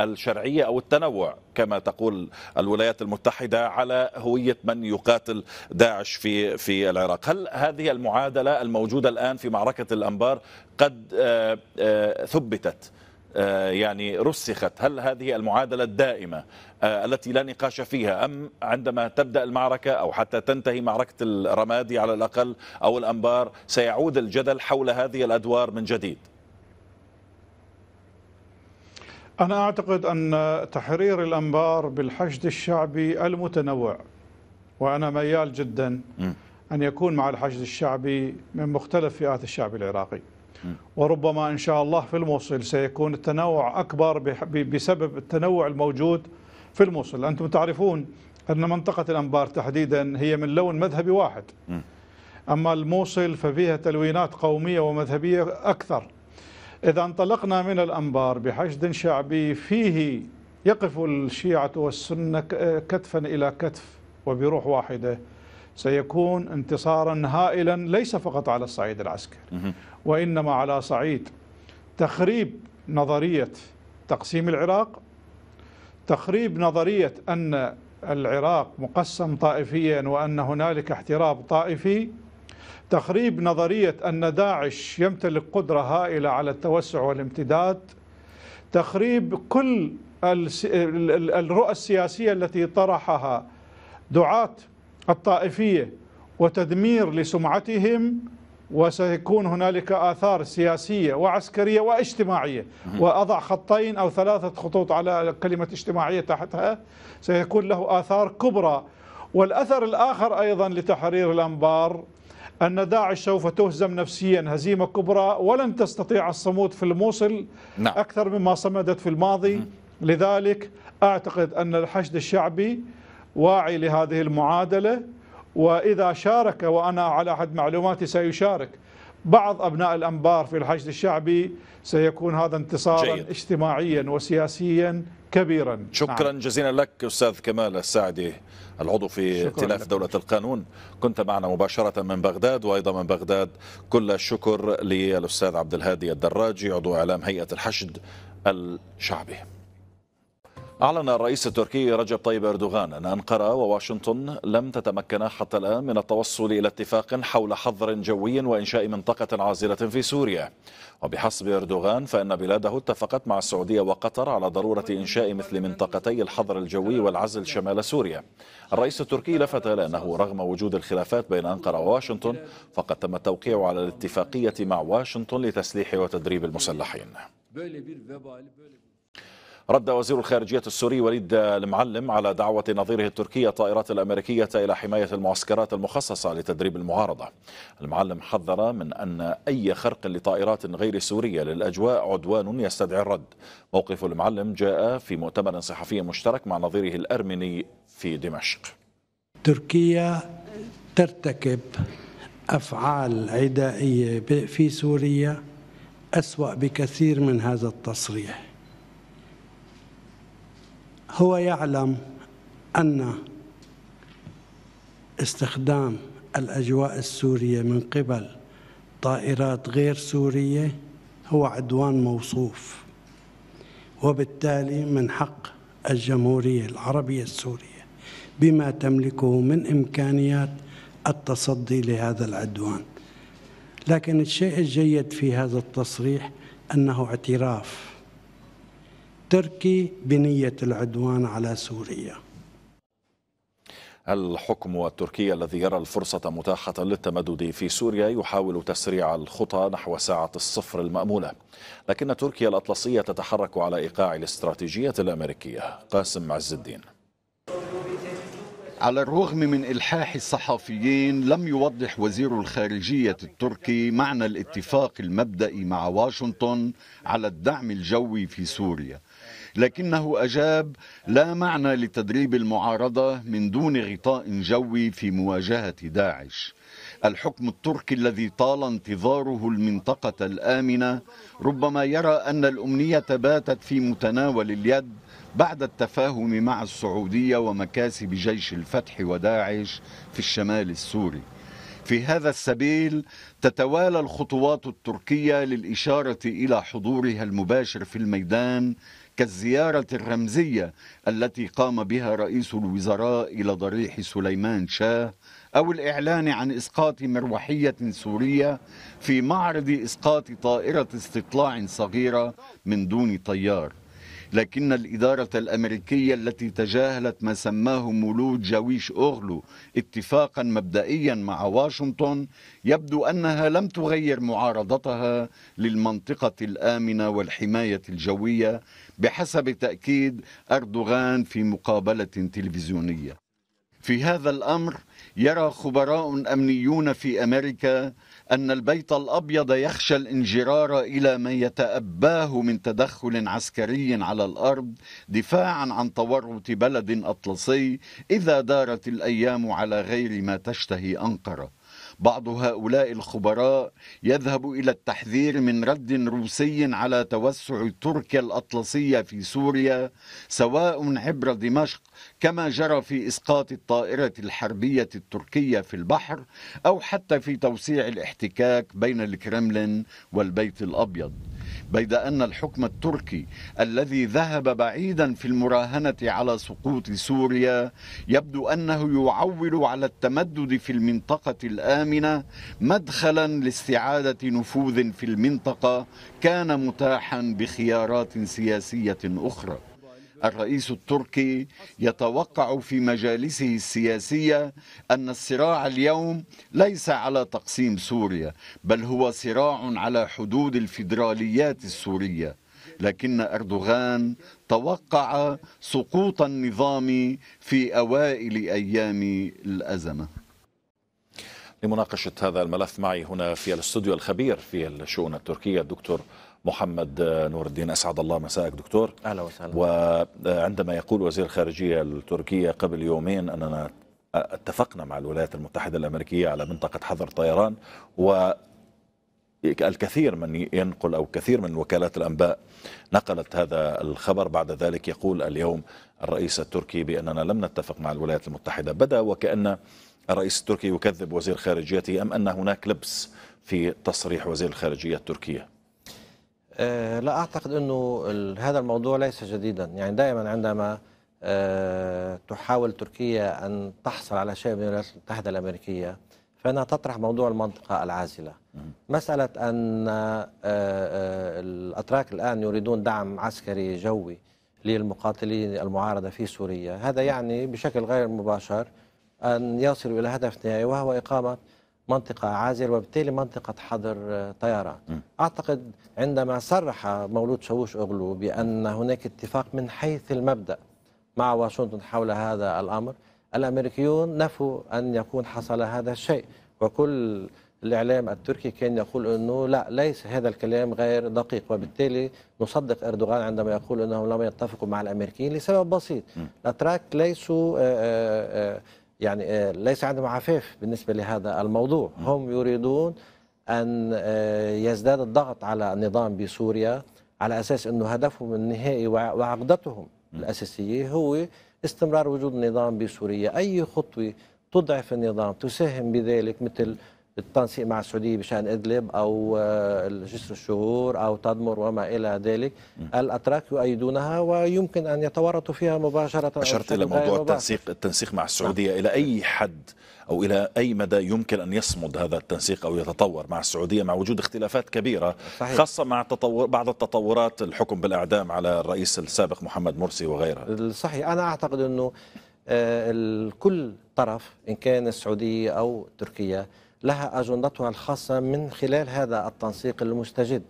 الشرعية أو التنوع كما تقول الولايات المتحدة على هوية من يقاتل داعش في في العراق، هل هذه المعادلة الموجودة الآن في معركة الأنبار قد آه، آه، ثبتت؟ آه، يعني رسخت. هل هذه المعادلة الدائمة التي لا نقاش فيها أم عندما تبدأ المعركة أو حتى تنتهي معركة الرمادي على الأقل أو الأنبار سيعود الجدل حول هذه الأدوار من جديد؟ أنا أعتقد أن تحرير الأنبار بالحشد الشعبي المتنوع وأنا ميال جدا أن يكون مع الحشد الشعبي من مختلف فئات الشعب العراقي. وربما إن شاء الله في الموصل سيكون التنوع أكبر بسبب التنوع الموجود في الموصل. أنتم تعرفون أن منطقة الأنبار تحديدا هي من لون مذهبي واحد. أما الموصل ففيها تلوينات قومية ومذهبية أكثر. إذا انطلقنا من الأنبار بحشد شعبي فيه يقف الشيعة والسنة كتفا إلى كتف وبروح واحدة. سيكون انتصارا هائلا ليس فقط على الصعيد العسكري وإنما على صعيد. تخريب نظرية تقسيم العراق تخريب نظرية أن العراق مقسم طائفيا وأن هنالك احتراب طائفي. تخريب نظرية أن داعش يمتلك قدرة هائلة على التوسع والامتداد تخريب كل الرؤى السياسية التي طرحها دعاة الطائفية وتدمير لسمعتهم وسيكون هنالك آثار سياسية وعسكرية واجتماعية. وأضع خطين أو ثلاثة خطوط على كلمة اجتماعية تحتها سيكون له آثار كبرى. والأثر الآخر أيضا لتحرير الأنبار أن داعش سوف تهزم نفسيا هزيمة كبرى ولن تستطيع الصمود في الموصل نعم. أكثر مما صمدت في الماضي لذلك أعتقد أن الحشد الشعبي واعي لهذه المعادلة وإذا شارك وأنا على أحد معلوماتي سيشارك بعض أبناء الأنبار في الحشد الشعبي سيكون هذا انتصارا جيد. اجتماعيا وسياسيا كبيرا شكرا نعم. جزيلا لك أستاذ كمال الساعدي العضو في ائتلاف. دولة القانون كنت معنا مباشرة من بغداد وأيضا من بغداد كل الشكر للأستاذ عبد الهادي الدراجي عضو إعلام هيئة الحشد الشعبي أعلن الرئيس التركي رجب طيب أردوغان أن أنقرة وواشنطن لم تتمكنا حتى الآن من التوصل إلى اتفاق حول حظر جوي وإنشاء منطقة عازلة في سوريا. وبحسب أردوغان فإن بلاده اتفقت مع السعودية وقطر على ضرورة إنشاء مثل منطقتي الحظر الجوي والعزل شمال سوريا. الرئيس التركي لفت إلى أنه رغم وجود الخلافات بين أنقرة وواشنطن فقد تم التوقيع على الاتفاقية مع واشنطن لتسليح وتدريب المسلحين. رد وزير الخارجية السوري وليد المعلم على دعوة نظيره التركي الطائرات الأمريكية إلى حماية المعسكرات المخصصة لتدريب المعارضة. المعلم حذر من أن أي خرق لطائرات غير سورية للأجواء عدوان يستدعي الرد. موقف المعلم جاء في مؤتمر صحفي مشترك مع نظيره الأرمني في دمشق. تركيا ترتكب أفعال عدائية في سوريا أسوأ بكثير من هذا التصريح. هو يعلم أن استخدام الأجواء السورية من قبل طائرات غير سورية هو عدوان موصوف وبالتالي من حق الجمهورية العربية السورية بما تملكه من إمكانيات التصدي لهذا العدوان. لكن الشيء الجيد في هذا التصريح أنه اعتراف تركي بنية العدوان على سوريا. الحكم التركي الذي يرى الفرصة متاحة للتمدد في سوريا يحاول تسريع الخطى نحو ساعة الصفر المأمولة. لكن تركيا الأطلسية تتحرك على إيقاع الاستراتيجية الأمريكية. قاسم عز الدين. على الرغم من إلحاح الصحفيين لم يوضح وزير الخارجية التركي معنى الاتفاق المبدئي مع واشنطن على الدعم الجوي في سوريا. لكنه أجاب لا معنى لتدريب المعارضة من دون غطاء جوي في مواجهة داعش. الحكم التركي الذي طال انتظاره المنطقة الآمنة ربما يرى أن الأمنية باتت في متناول اليد بعد التفاهم مع السعودية ومكاسب جيش الفتح وداعش في الشمال السوري. في هذا السبيل تتوالى الخطوات التركية للإشارة إلى حضورها المباشر في الميدان كالزيارة الرمزية التي قام بها رئيس الوزراء إلى ضريح سليمان شاه أو الإعلان عن إسقاط مروحية سورية في معرض إسقاط طائرة استطلاع صغيرة من دون طيار. لكن الإدارة الأمريكية التي تجاهلت ما سماه مولود جاويش أوغلو اتفاقا مبدئيا مع واشنطن يبدو أنها لم تغير معارضتها للمنطقة الآمنة والحماية الجوية بحسب تأكيد أردوغان في مقابلة تلفزيونية. في هذا الأمر يرى خبراء أمنيون في أمريكا أن البيت الأبيض يخشى الانجرار إلى ما يتأباه من تدخل عسكري على الأرض دفاعا عن تورط بلد أطلسي إذا دارت الأيام على غير ما تشتهي أنقرة. بعض هؤلاء الخبراء يذهب إلى التحذير من رد روسي على توسع تركيا الأطلسية في سوريا سواء عبر دمشق كما جرى في إسقاط الطائرة الحربية التركية في البحر أو حتى في توسيع الاحتكاك بين الكرملين والبيت الأبيض. بيد أن الحكم التركي الذي ذهب بعيدا في المراهنة على سقوط سوريا يبدو أنه يعول على التمدد في المنطقة الآمنة مدخلا لاستعادة نفوذ في المنطقة كان متاحا بخيارات سياسية أخرى. الرئيس التركي يتوقع في مجالسه السياسية أن الصراع اليوم ليس على تقسيم سوريا بل هو صراع على حدود الفيدراليات السورية. لكن أردوغان توقع سقوط النظام في أوائل أيام الأزمة. لمناقشة هذا الملف معي هنا في الاستوديو الخبير في الشؤون التركية الدكتور محمد نور الدين أسعد الله مساءك دكتور. أهلا وسهلا. وعندما يقول وزير الخارجية التركية قبل يومين أننا اتفقنا مع الولايات المتحدة الأمريكية على منطقة حظر طيران و الكثير من ينقل أو كثير من وكالات الأنباء نقلت هذا الخبر. بعد ذلك يقول اليوم الرئيس التركي بأننا لم نتفق مع الولايات المتحدة. بدا وكأن الرئيس التركي يكذب وزير خارجيته أم أن هناك لبس في تصريح وزير الخارجية التركية؟ آه، لا أعتقد أنه هذا الموضوع ليس جديدا. يعني دائما عندما آه، تحاول تركيا أن تحصل على شيء من الولايات المتحدة الأمريكية فإنها تطرح موضوع المنطقة العازلة. مسألة أن آه، آه، الأتراك الآن يريدون دعم عسكري جوي للمقاتلين المعارضة في سوريا. هذا يعني بشكل غير مباشر أن يصلوا إلى هدف نهائي وهو إقامة منطقة عازلة وبالتالي منطقة حظر آه، طيران أعتقد عندما صرح مولود شاووش أغلو بأن هناك اتفاق من حيث المبدأ مع واشنطن حول هذا الأمر الأمريكيون نفوا أن يكون حصل هذا الشيء. وكل الإعلام التركي كان يقول أنه لا ليس هذا الكلام غير دقيق. وبالتالي نصدق أردوغان عندما يقول أنهم لم يتفقوا مع الأمريكيين لسبب بسيط. الأتراك ليسوا آه، آه، آه، يعني آه، ليس عندهم عفاف بالنسبة لهذا الموضوع. هم يريدون أن آه، يزداد الضغط على النظام بسوريا على أساس أنه هدفهم النهائي وع- وعقدتهم الأساسية هو استمرار وجود النظام بسوريا. أي خطوة تضعف النظام تساهم بذلك مثل التنسيق مع السعودية بشأن إدلب أو آه، جسر الشهور أو تدمر وما إلى ذلك. الأتراك يؤيدونها ويمكن أن يتورطوا فيها مباشرة أو أشرت بشكل إلى غير موضوع. التنسيق التنسيق مع السعودية إلى أي حد أو إلى أي مدى يمكن أن يصمد هذا التنسيق أو يتطور مع السعودية مع وجود اختلافات كبيرة صحيح. خاصة مع التطور بعض التطورات الحكم بالإعدام على الرئيس السابق محمد مرسي وغيرها. صحيح. أنا أعتقد أنه آه، كل طرف إن كان السعودية أو تركيا لها أجندتها الخاصة من خلال هذا التنسيق المستجد.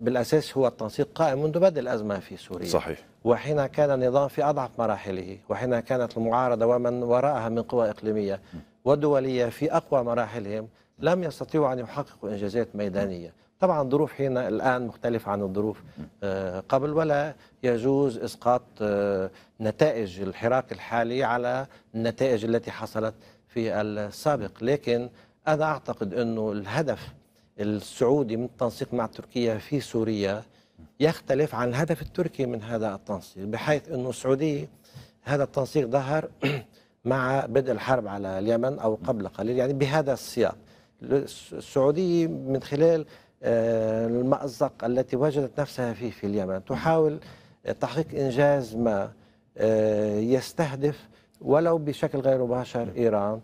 بالأساس هو التنسيق قائم منذ بدء الأزمة في سوريا. صحيح. وحين كان النظام في أضعف مراحله وحين كانت المعارضة ومن وراءها من قوى إقليمية ودولية في أقوى مراحلهم لم يستطيعوا أن يحققوا إنجازات ميدانية. طبعا الظروف هنا الآن مختلفة عن الظروف آه، قبل ولا يجوز إسقاط آه، نتائج الحراك الحالي على النتائج التي حصلت في السابق. لكن أنا أعتقد أنه الهدف السعودي من التنسيق مع تركيا في سوريا يختلف عن الهدف التركي من هذا التنسيق بحيث أنه السعودية هذا التنسيق ظهر مع بدء الحرب على اليمن أو قبل قليل يعني بهذا السياق. السعودية من خلال آه، المأزق التي وجدت نفسها فيه في اليمن تحاول تحقيق إنجاز ما آه، يستهدف ولو بشكل غير مباشر إيران.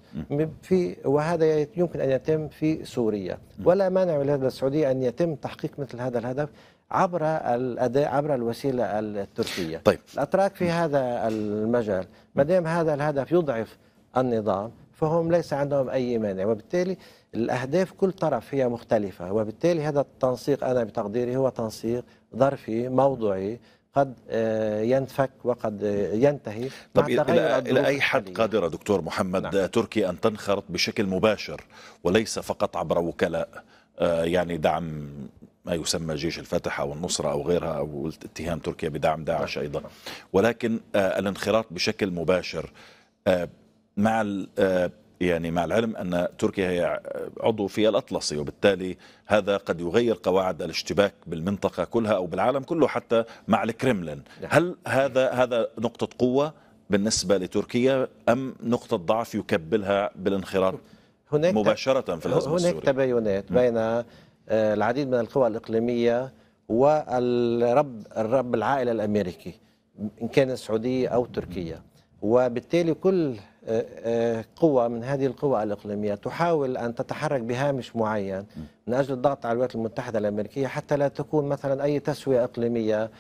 في وهذا يمكن أن يتم في سوريا. ولا مانع لهذا السعودية أن يتم تحقيق مثل هذا الهدف عبر الأداء عبر الوسيلة التركية. طيب. الأتراك في هذا المجال. ما دام هذا الهدف يضعف النظام فهم ليس عندهم أي مانع. وبالتالي الأهداف كل طرف هي مختلفة. وبالتالي هذا التنسيق أنا بتقديري هو تنسيق ظرفي موضوعي. قد آه، ينفك وقد آه، ينتهي طب إلى, إلى, أي حد. قادرة دكتور محمد نعم. تركيا أن تنخرط بشكل مباشر وليس فقط عبر وكلاء آه، يعني دعم ما يسمى جيش الفتح أو النصرة أو غيرها أو اتهام تركيا بدعم داعش أيضا ولكن آه، الانخراط بشكل مباشر مع يعني مع العلم أن تركيا هي عضو في الأطلسي وبالتالي هذا قد يغير قواعد الاشتباك بالمنطقة كلها أو بالعالم كله حتى مع الكرملين هل هذا هذا نقطة قوة بالنسبة لتركيا أم نقطة ضعف يكبلها بالانخراط هناك مباشرة في الأزمة هناك السورية تباينات بين آه، العديد من القوى الإقليمية والرب الرب العائلة الأمريكي إن كان السعودية أو تركيا. وبالتالي كل آه، آه، قوة من هذه القوى الإقليمية تحاول أن تتحرك بهامش معين من أجل الضغط على الولايات المتحدة الأمريكية حتى لا تكون مثلا أي تسوية إقليمية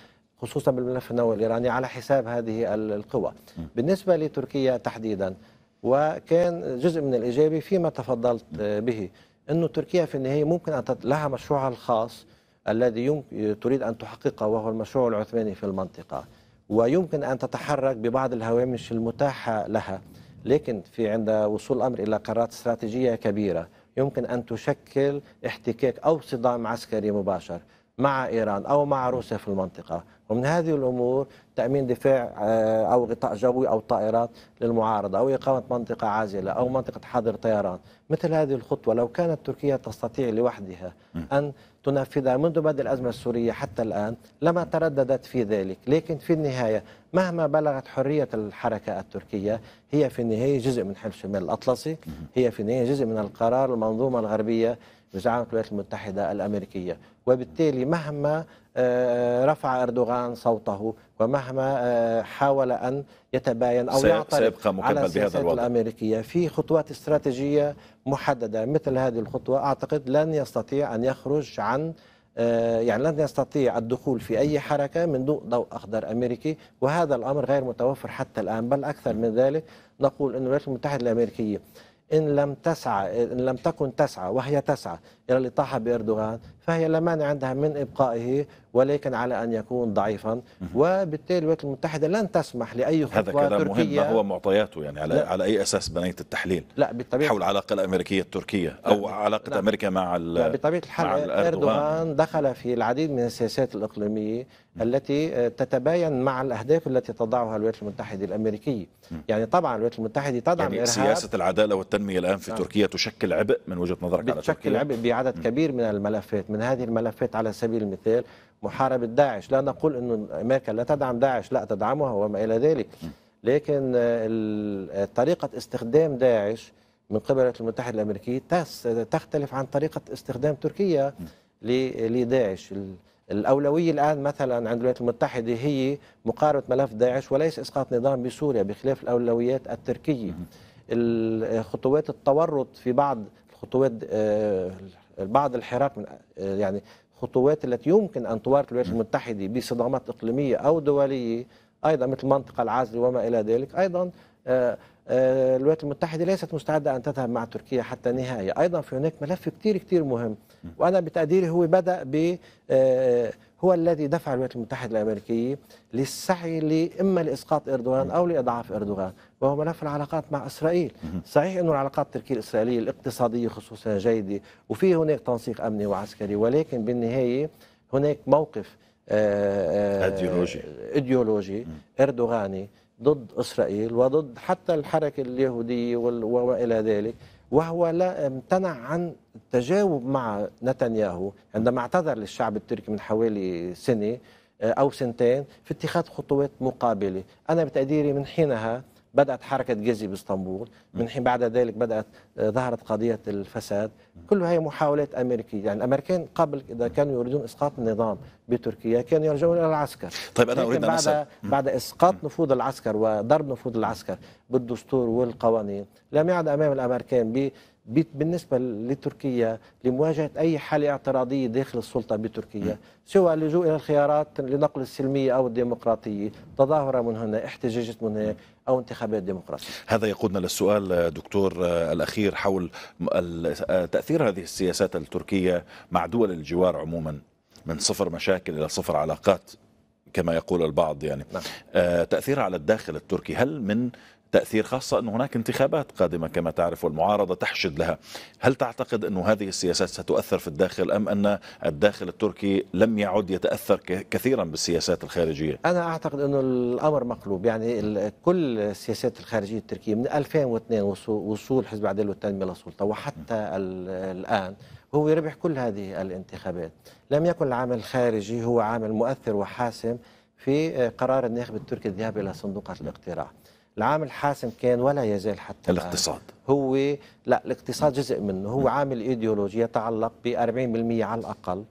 خصوصا بالملف النووي الإيراني على حساب هذه ال- القوى بالنسبة لتركيا تحديدا وكان جزء من الإيجابي فيما تفضلت آه، به أنه تركيا في النهاية ممكن أن لها مشروعها الخاص الذي يمكن تريد أن تحققه وهو المشروع العثماني في المنطقة. ويمكن أن تتحرك ببعض الهوامش المتاحة لها. لكن في عند وصول الأمر إلى قرارات استراتيجية كبيرة يمكن أن تشكل احتكاك أو صدام عسكري مباشر مع إيران أو مع روسيا في المنطقة. ومن هذه الأمور تأمين دفاع آه، أو غطاء جوي أو طائرات للمعارضة أو إقامة منطقة عازلة أو منطقة حظر طيران. مثل هذه الخطوة لو كانت تركيا تستطيع لوحدها أن تنفذها منذ بدء الأزمة السورية حتى الآن لما ترددت في ذلك. لكن في النهاية مهما بلغت حرية الحركة التركية هي في النهاية جزء من حلف شمال الأطلسي هي في النهاية جزء من القرار المنظومة الغربية بزعامة الولايات المتحدة الأمريكية. وبالتالي مهما آه، رفع أردوغان صوته ومهما آه، حاول أن يتباين أو يعترض على السياسات الوضع. الأمريكية في خطوات استراتيجية محددة مثل هذه الخطوة أعتقد لن يستطيع أن يخرج عن آه، يعني لن يستطيع الدخول في أي حركة من دون ضوء أخضر أمريكي وهذا الأمر غير متوفر حتى الآن بل أكثر من ذلك نقول أن الولايات المتحدة الأمريكية إن لم تسعى إن لم تكن تسعى وهي تسعى إلى الإطاحة بأردوغان فهي لا مانع عندها من إبقائه ولكن على أن يكون ضعيفا. وبالتالي الولايات المتحدة لن تسمح لأي هذا خطوة كلام مهم. ما هو معطياته؟ يعني على لا. على أي أساس بنيت التحليل؟ لا بالطبيعة. حول العلاقه الأمريكية التركية أو لا. علاقة لا. أمريكا مع لا بطبيعة الحال. أردوغان دخل في العديد من السياسات الإقليمية التي آه، تتباين مع الأهداف التي تضعها الولايات المتحدة الأمريكية. يعني طبعا الولايات المتحدة تدعم يعني الإرهاب سياسة العدالة والتنمية الآن في نعم. تركيا تشكل عبء من وجهة نظرك على تركيا؟ عبء بعدد كبير من الملفات. من هذه الملفات على سبيل المثال محاربة داعش. لا نقول أن أمريكا لا تدعم داعش لا تدعمها وما إلى ذلك. لكن طريقة استخدام داعش من قبل الولايات المتحدة الأمريكية تختلف عن طريقة استخدام تركيا لداعش. ال- الأولوية الآن مثلا عند الولايات المتحدة هي مقاربة ملف داعش وليس إسقاط نظام بسوريا بخلاف الأولويات التركية. ال- خطوات التورط في بعض الخطوات آه، بعض الحراك من آه، يعني خطوات التي يمكن أن تورط الولايات المتحدة بصدامات إقليمية أو دولية أيضا مثل المنطقة العازلة وما إلى ذلك أيضا آه، آه، الولايات المتحدة ليست مستعدة أن تذهب مع تركيا حتى النهاية أيضا في هناك ملف كتير كتير مهم. وأنا بتقديري هو بدأ ب آه، هو الذي دفع الولايات المتحدة الأمريكية للسعي ل- إما لإسقاط إردوغان أو لإضعاف إردوغان وهو ملف العلاقات مع إسرائيل. صحيح أن العلاقات التركية الإسرائيلية الاقتصادية خصوصا جيدة وفي هناك تنسيق أمني وعسكري ولكن بالنهاية هناك موقف آه، آه، أيديولوجي. إيديولوجي إردوغاني. ضد إسرائيل وضد حتى الحركة اليهودية وال- وما إلى ذلك وهو لا امتنع عن التجاوب مع نتنياهو. عندما اعتذر للشعب التركي من حوالي سنة آه، أو سنتين في اتخاذ خطوات مقابلة، أنا بتقديري من حينها بدأت حركة جيزي بإسطنبول، من حين بعد ذلك بدأت آه، ظهرت قضية الفساد، كل هي محاولات أمريكية، يعني الأمريكان قبل إذا كانوا يريدون إسقاط النظام بتركيا كانوا يرجعون إلى العسكر. طيب أريد أن بعد بعد إسقاط نفوذ العسكر وضرب نفوذ العسكر بالدستور والقوانين لم يعد أمام الأمريكان ب ب- بالنسبة لتركيا لمواجهة أي حالة اعتراضية داخل السلطة بتركيا سوى اللجوء إلى الخيارات لنقل السلمية أو الديمقراطية تظاهرة من هنا احتجاجات من هناك أو انتخابات ديمقراطية هذا يقودنا للسؤال دكتور آه، الأخير حول آه، تأثير هذه السياسات التركية مع دول الجوار عموما من صفر مشاكل إلى صفر علاقات كما يقول البعض يعني نعم. آه، تأثيرها على الداخل التركي هل من تأثير خاصة أن هناك انتخابات قادمة كما تعرف والمعارضة تحشد لها. هل تعتقد أن هذه السياسات ستؤثر في الداخل أم أن الداخل التركي لم يعد يتأثر كثيرا بالسياسات الخارجية؟ أنا أعتقد انه الأمر مقلوب. يعني كل السياسات الخارجية التركية من 2002 وصول- حزب العداله والتنميه للسلطه وحتى ال- الآن هو ربح كل هذه الانتخابات. لم يكن العامل الخارجي هو عامل مؤثر وحاسم في قرار الناخب التركي الذهاب إلى صندوق الاقتراع. العامل الحاسم كان ولا يزال حتى الآن. الاقتصاد. هو لا الاقتصاد جزء منه. هو عامل إيديولوجي يتعلق ب 40% على الأقل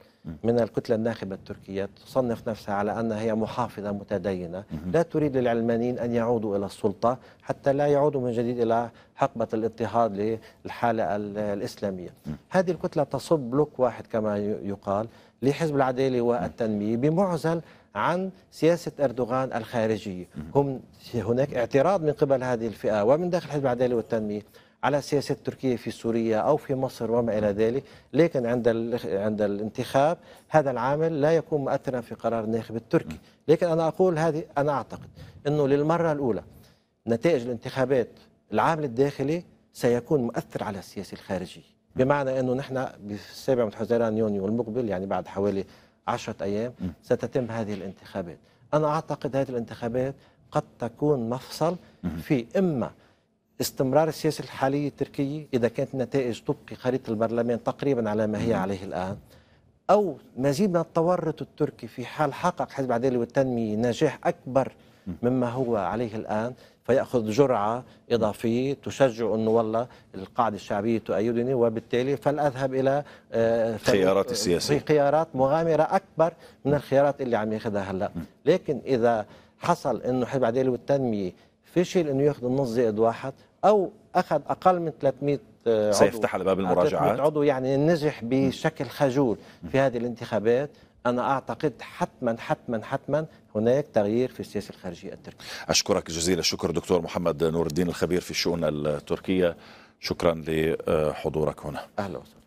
من الكتلة الناخبة التركية تصنف نفسها على أنها هي محافظة متدينة. لا تريد للعلمانيين أن يعودوا إلى السلطة حتى لا يعودوا من جديد إلى حقبة الاضطهاد للحالة ال- الإسلامية. هذه الكتلة تصب bloc واحد كما يقال لحزب العدالة والتنمية بمعزل عن سياسة أردوغان الخارجية هم هناك اعتراض من قبل هذه الفئة ومن داخل حزب العدالة والتنمية على سياسة تركيا في سوريا أو في مصر وما إلى ذلك. لكن عند ال- عند الانتخاب هذا العامل لا يكون مؤثرا في قرار الناخب التركي. لكن أنا أقول هذه أنا أعتقد أنه للمرة الأولى نتائج الانتخابات العامل الداخلي سيكون مؤثر على السياسة الخارجية بمعنى أنه نحن بالسابع من حزيران يونيو المقبل يعني بعد حوالي عشرة أيام ستتم هذه الانتخابات. أنا أعتقد هذه الانتخابات قد تكون مفصل في إما استمرار السياسة الحالية التركية إذا كانت النتائج تبقي خريطة البرلمان تقريبا على ما هي عليه الآن أو مزيد من التورط التركي في حال حقق حزب العدالة والتنمية نجاح أكبر مما هو عليه الآن فيأخذ جرعة إضافية تشجع أنه والله القاعدة الشعبية تؤيدني وبالتالي فلأذهب إلى آه، خيارات السياسية. خيارات مغامرة أكبر من الخيارات اللي عم ياخذها هلأ. لكن إذا حصل أنه حزب العدالة والتنمية فشل أنه ياخذ النص زائد واحد أو أخذ أقل من 300 عضو. سيفتح على باب المراجعات. 300 عضو يعني نجح بشكل خجول في هذه الانتخابات أنا أعتقد حتما حتما حتما هناك تغيير في السياسة الخارجية التركية. أشكرك جزيل الشكر دكتور محمد نور الدين الخبير في الشؤون التركية. شكرا لحضورك هنا. أهلا وسهلا.